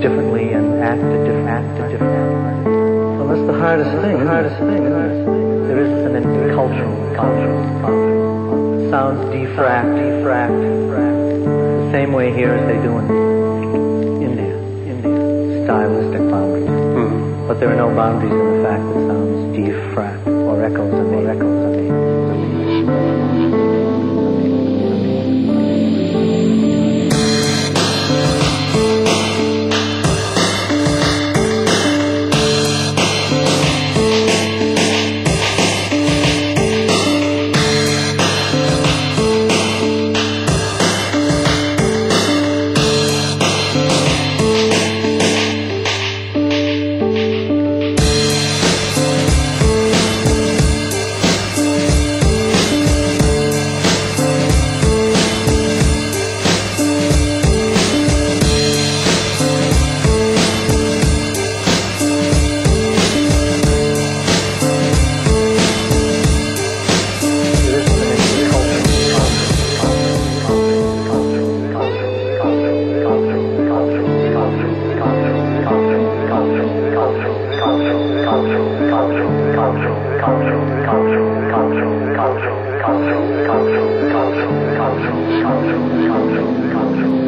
differently and act a different, act a different. Well, that's the hardest thing. The hardest thing. There is an intercultural cultural, cultural. Sounds defract, defract, defract. The same way here as they do in India, India. Stylistic boundaries. Hmm. But there are no boundaries in the fact that sounds defract or echoes and or echoes. I 高手高手高手高手高手高手高手高手高手高手高手高手高手高手